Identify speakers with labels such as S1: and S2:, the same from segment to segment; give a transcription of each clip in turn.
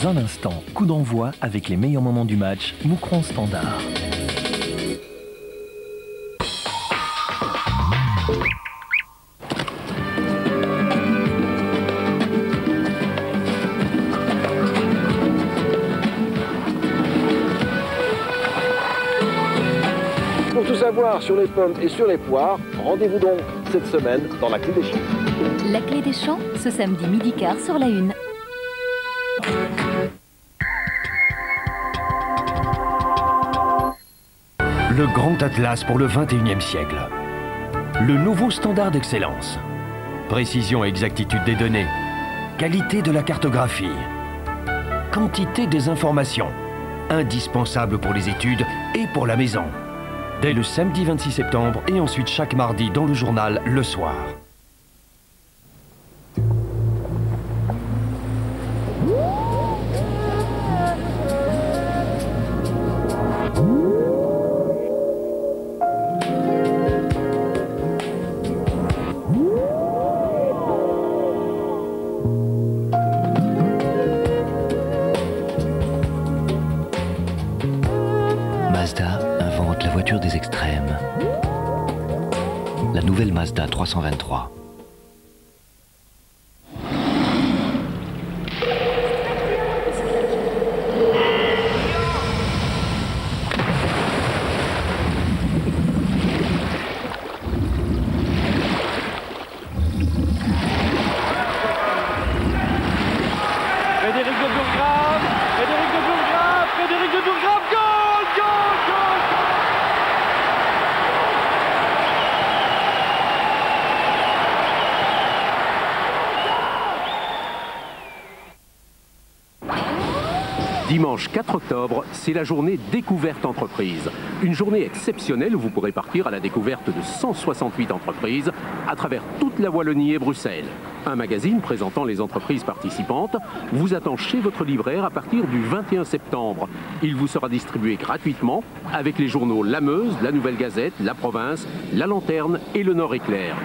S1: Dans un instant, coup d'envoi avec les meilleurs moments du match, Moucron Standard.
S2: Pour tout savoir sur les pommes et sur les poires, rendez-vous donc cette semaine dans la clé des champs.
S3: La clé des champs, ce samedi midi quart sur la une.
S4: Le Grand Atlas pour le 21e siècle. Le nouveau standard d'excellence. Précision et exactitude des données. Qualité de la cartographie. Quantité des informations. Indispensable pour les études et pour la maison. Dès le samedi 26 septembre et ensuite chaque mardi dans le journal le soir.
S5: Mazda 323.
S6: Frédéric de Bourgrave Frédéric de Bourgrave Frédéric de Bourgrave Goal Goal Goal
S7: Dimanche 4 octobre, c'est la journée découverte entreprise. Une journée exceptionnelle où vous pourrez partir à la découverte de 168 entreprises à travers toute la Wallonie et Bruxelles. Un magazine présentant les entreprises participantes vous attend chez votre libraire à partir du 21 septembre. Il vous sera distribué gratuitement avec les journaux La Meuse, La Nouvelle Gazette, La Province, La Lanterne et Le Nord Éclair.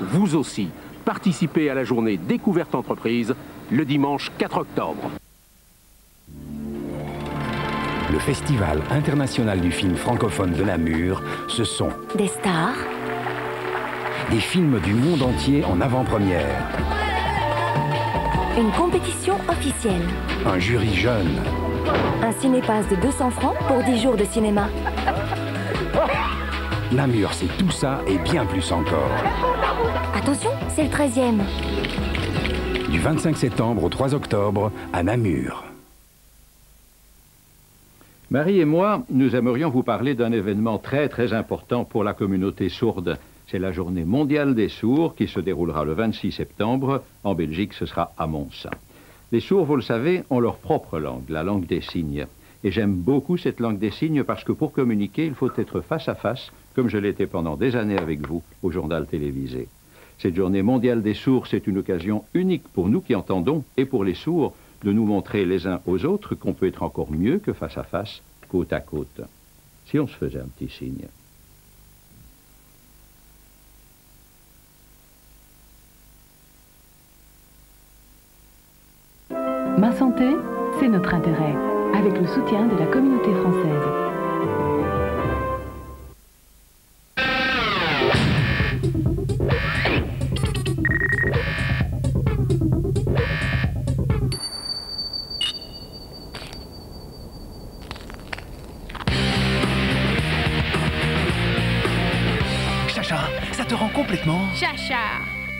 S7: Vous aussi, participez à la journée découverte entreprise le dimanche 4 octobre.
S8: Le Festival international du film francophone de Namur, ce sont
S3: Des stars,
S8: des films du monde entier en avant-première,
S3: une compétition officielle,
S8: un jury jeune,
S3: un cinépass de 200 francs pour 10 jours de cinéma.
S8: Namur, c'est tout ça et bien plus encore.
S3: Attention, c'est le 13e.
S8: Du 25 septembre au 3 octobre à Namur.
S9: Marie et moi, nous aimerions vous parler d'un événement très très important pour la communauté sourde. C'est la journée mondiale des sourds qui se déroulera le 26 septembre. En Belgique, ce sera à Mons. Les sourds, vous le savez, ont leur propre langue, la langue des signes. Et j'aime beaucoup cette langue des signes parce que pour communiquer, il faut être face à face, comme je l'étais pendant des années avec vous au journal télévisé. Cette journée mondiale des sourds, c'est une occasion unique pour nous qui entendons et pour les sourds de nous montrer les uns aux autres qu'on peut être encore mieux que face à face, côte à côte. Si on se faisait un petit signe.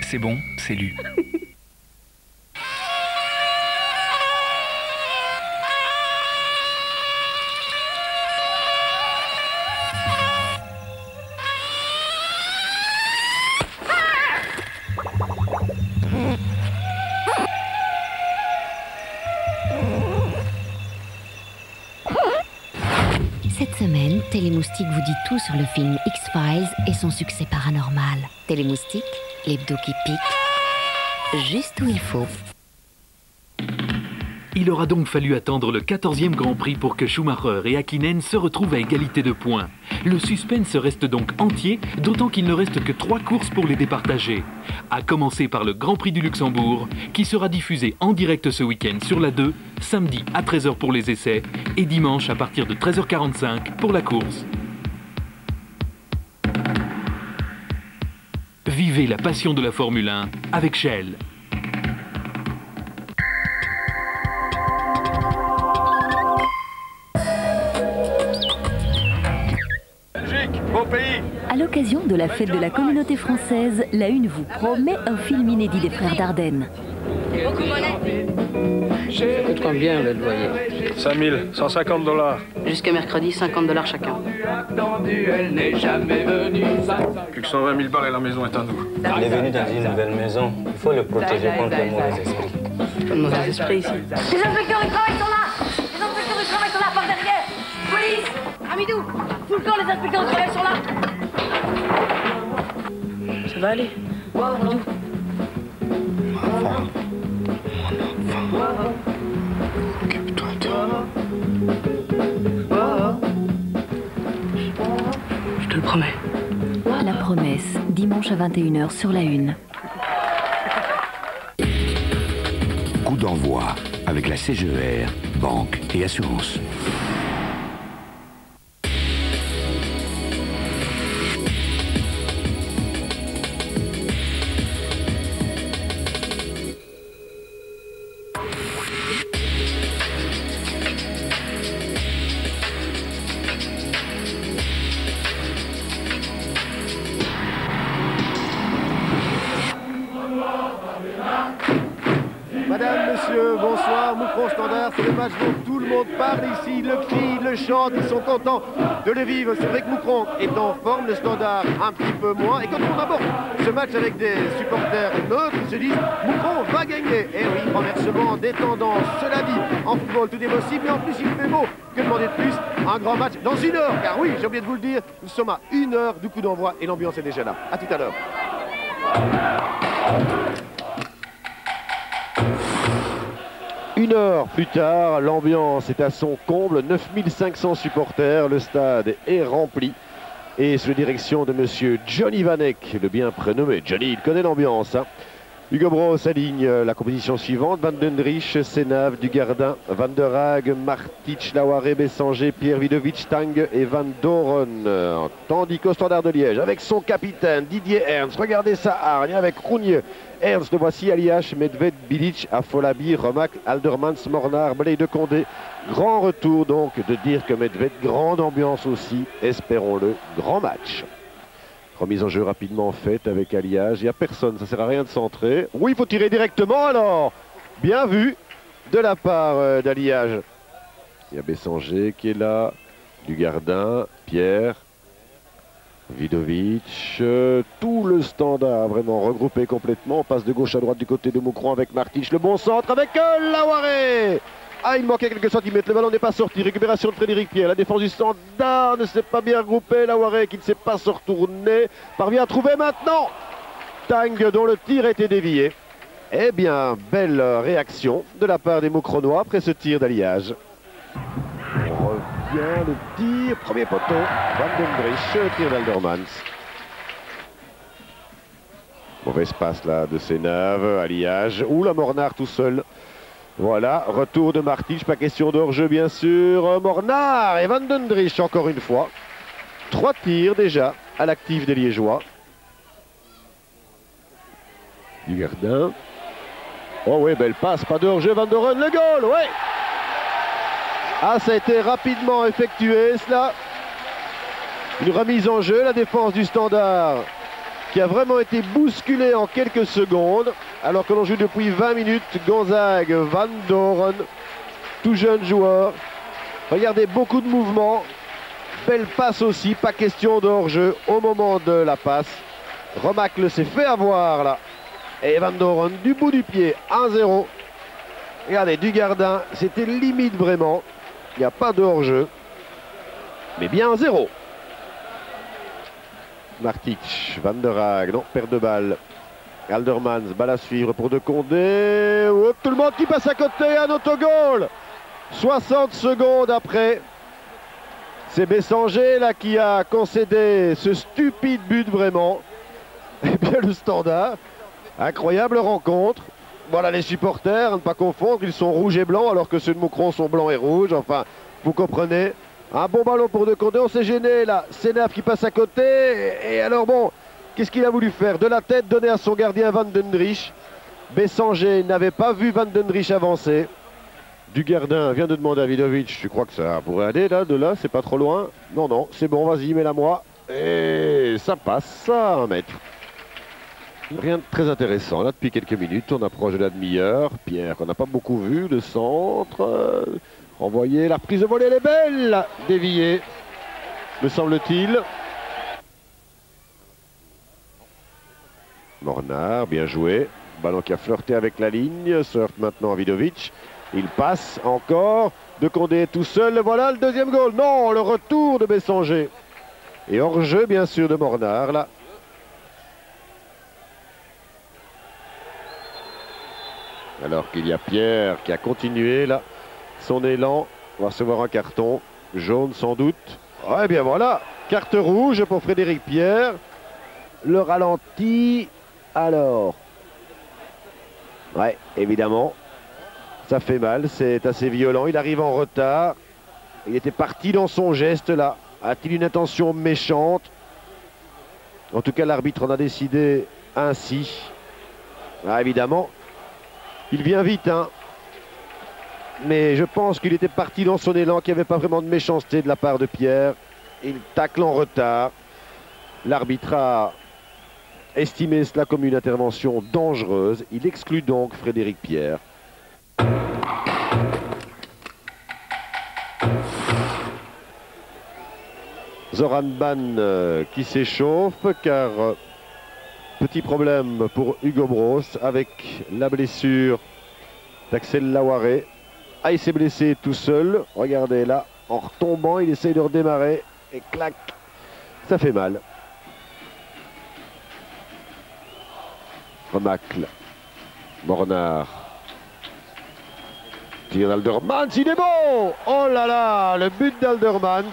S10: C'est
S1: bon, c'est lu.
S11: Télémoustique vous dit tout sur le film X-Files et son succès paranormal. Télémoustique, l'hebdo qui pique, juste où il faut.
S12: Il aura donc fallu attendre le 14e Grand Prix pour que Schumacher et Hakkinen se retrouvent à égalité de points. Le suspense reste donc entier, d'autant qu'il ne reste que trois courses pour les départager. À commencer par le Grand Prix du Luxembourg, qui sera diffusé en direct ce week-end sur la 2, samedi à 13h pour les essais et dimanche à partir de 13h45 pour la course. Vivez la passion de la Formule 1 avec Shell.
S3: L'occasion de la fête de la communauté française, la Une vous promet un film inédit des frères Dardenne.
S13: Ça coûte combien le loyer
S14: 5000, 150 dollars.
S13: Jusqu'à mercredi, 50 dollars chacun.
S14: Plus que 120 000 balles et la maison est à nous.
S15: Il est venu dans une nouvelle maison. Il faut le protéger contre les mauvais esprits.
S13: Pas de mauvais esprits ici.
S16: Les inspecteurs du travail sont là Les inspecteurs du travail sont là par derrière Police Amidou Tout le camp, les inspecteurs du travail sont là
S13: Ça va aller.
S16: Occupe-toi toi.
S13: Je te le promets.
S3: La promesse, dimanche à 21h sur la Une.
S17: Coup d'envoi avec la CGR, banque et assurance.
S2: Crie, le chante, ils sont contents de le vivre. C'est vrai que Moucron est en forme, le Standard un petit peu moins. Et quand on aborde ce match avec des supporters neutres, ils se disent Moucron va gagner. Et oui, renversement des tendances, cela dit, en football tout est possible. Et en plus, il fait beau. Que demander de plus? Un grand match dans une heure. Car oui, j'ai oublié de vous le dire, nous sommes à une heure du coup d'envoi et l'ambiance est déjà là. A tout à l'heure. Une heure plus tard, l'ambiance est à son comble, 9500 supporters, le stade est rempli. Et sous la direction de monsieur Johnny Vanek, le bien prénommé Johnny, il connaît l'ambiance. hein. Hugo Bros aligne la composition suivante, Van den Driesch, Senave, Dugardin, Van der Haag, Martic, Lawaré, Bessanger, Pierre Vidovic, Tang et Van Doren. Euh, Tandis qu'au Standard de Liège, avec son capitaine Didier Ernst, regardez sa hargne avec Rounieux, Ernst, le voici Aliash, Medved, Bilic, Afolabi, Romac, Aldermans, Mornar, Blay de Condé. Grand retour donc de dire que Medved, grande ambiance aussi, espérons-le, grand match. Remise en jeu rapidement faite avec Alliage. Il n'y a personne, ça sert à rien de centrer. Oui, il faut tirer directement alors. Bien vu de la part euh, d'Alliage. Il y a Bessanger qui est là. Dugardin, Pierre, Vidovic. euh, tout le standard vraiment regroupé complètement. Passe de gauche à droite du côté de Moucron avec Martich. Le bon centre avec euh, Lawaré. Ah, il manquait quelques centimètres. Le ballon n'est pas sorti. Récupération de Frédéric Pierre. La défense du standard ne s'est pas bien regroupée. Lawaré qui ne s'est pas se. Parvient à trouver maintenant Tang dont le tir a été dévié. Eh bien, belle réaction de la part des Moucronois après ce tir d'alliage. On revient, le tir, premier poteau. Van den tir d'Aldermans. Mauvaise passe là de Sénave, alliage. Ou la Mornard tout seul. Voilà, retour de Martich, pas question d'hors-jeu bien sûr. Mornard et Van den Driesch encore une fois. Trois tirs déjà à l'actif des Liégeois. Dugardin. Oh oui, belle passe, pas hors-jeu, Van der Ren, le goal, ouais Ah, ça a été rapidement effectué cela. Une remise en jeu, la défense du standard qui a vraiment été bousculée en quelques secondes. Alors que l'on joue depuis 20 minutes, Gonzague, Van Doren, tout jeune joueur. Regardez, beaucoup de mouvements. Belle passe aussi, pas question de hors-jeu au moment de la passe. Romacle s'est fait avoir là. Et Van Doren du bout du pied, 1-0. Regardez, Dugardin, c'était limite vraiment. Il n'y a pas de hors-jeu. Mais bien 0. Martic, Van der non, perte de balle. Aldermans, balle à suivre pour De Condé. Tout le monde qui passe à côté, un autogol 60 secondes après. C'est Bessanger là qui a concédé ce stupide but vraiment. Et bien le standard. Incroyable rencontre. Voilà les supporters, ne pas confondre, ils sont rouges et blancs alors que ceux de Moucron sont blancs et rouges. Enfin, vous comprenez. Un bon ballon pour De Condé, on s'est gêné là. Sénaf qui passe à côté. Et, alors bon, qu'est-ce qu'il a voulu faire De la tête donner à son gardien Van Dendrich. Bessanger n'avait pas vu Van Dendrich avancer. Dugardin vient de demander à Vidovic, tu crois que ça pourrait aller là, de là, c'est pas trop loin? Non, non, c'est bon, vas-y, mets-la moi. Et ça passe, ça, un mètre. Rien de très intéressant. Là, depuis quelques minutes, on approche de la demi-heure. Pierre, qu'on n'a pas beaucoup vu, le centre. Euh, envoyé, la reprise de volée, elle est belle Déviée, me semble-t-il. Mornard, bien joué. Ballon qui a flirté avec la ligne. Surf maintenant à Vidovic. Il passe encore. De Condé tout seul. Voilà le deuxième goal. Non, le retour de Bessanger. Et hors-jeu, bien sûr, de Mornard. Alors qu'il y a Pierre qui a continué, là, son élan. On va recevoir un carton. Jaune, sans doute. Ouais, bien voilà. Carte rouge pour Frédéric Pierre. Le ralenti. Alors. Ouais, évidemment. Ça fait mal, c'est assez violent. Il arrive en retard. Il était parti dans son geste là. A-t-il une intention méchante? En tout cas, l'arbitre en a décidé ainsi. Ah, évidemment, il vient vite. Hein. Mais je pense qu'il était parti dans son élan, qu'il n'y avait pas vraiment de méchanceté de la part de Pierre. Il tacle en retard. L'arbitre a estimé cela comme une intervention dangereuse. Il exclut donc Frédéric Pierre. Zoran Ban euh, qui s'échauffe car euh, petit problème pour Hugo Bros avec la blessure d'Axel Lawaré. Ah, il s'est blessé tout seul. Regardez là, en retombant, il essaye de redémarrer et clac, ça fait mal. Remacle, Mornard, Tir d'Aldermans, il est bon Oh là là, le but d'Aldermans.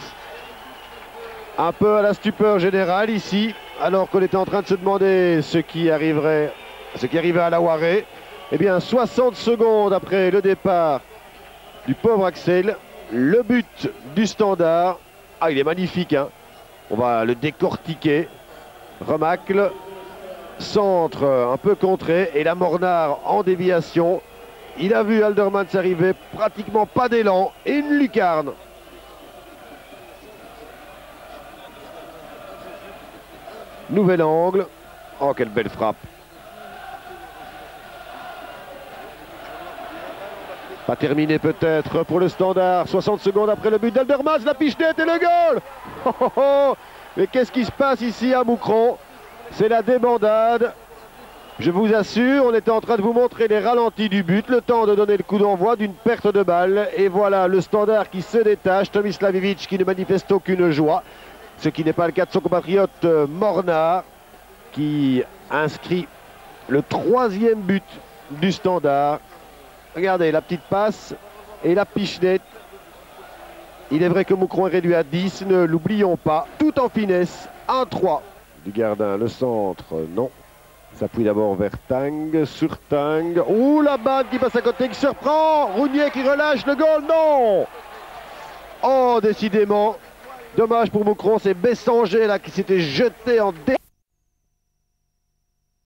S2: Un peu à la stupeur générale ici, alors qu'on était en train de se demander ce qui arriverait, ce qui arrivait à la Waré. Eh bien, 60 secondes après le départ du pauvre Axel, le but du standard. Ah, il est magnifique, hein On va le décortiquer. Remacle, centre un peu contré et la Mornard en déviation. Il a vu Alderman s'arriver, pratiquement pas d'élan et une lucarne. Nouvel angle. Oh, quelle belle frappe. Pas terminé peut-être pour le standard. 60 secondes après le but d'Alderman, la pichenette et le goal oh, oh, oh. Mais qu'est-ce qui se passe ici à Moucron? C'est la débandade. Je vous assure, on était en train de vous montrer les ralentis du but, le temps de donner le coup d'envoi d'une perte de balle. Et voilà le standard qui se détache, Tomislavic qui ne manifeste aucune joie, ce qui n'est pas le cas de son compatriote euh, Mornard, qui inscrit le troisième but du standard. Regardez la petite passe et la pichenette. Il est vrai que Moucron est réduit à 10, ne l'oublions pas. Tout en finesse, 1-3 du gardien. Le centre, non. S'appuie d'abord vers Tang, sur Tang. Ouh, la balle qui passe à côté, qui surprend. Rounier qui relâche le goal, non Oh, décidément. Dommage pour Moucron, c'est Bessanger là qui s'était jeté en dé